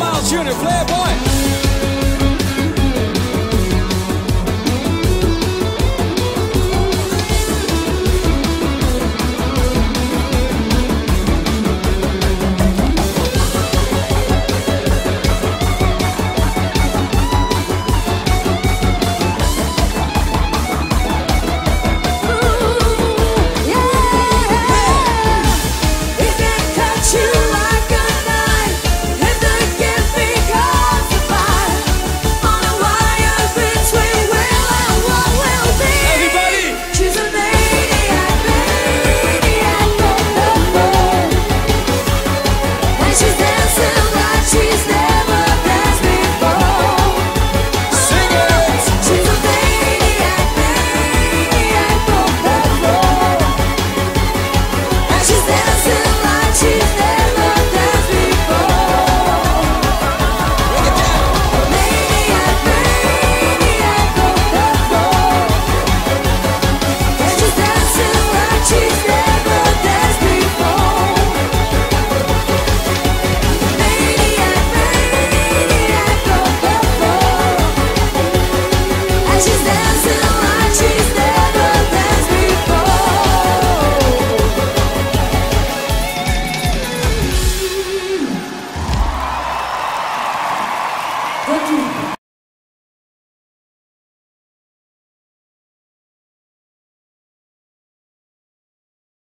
Miles Jr., Playboy.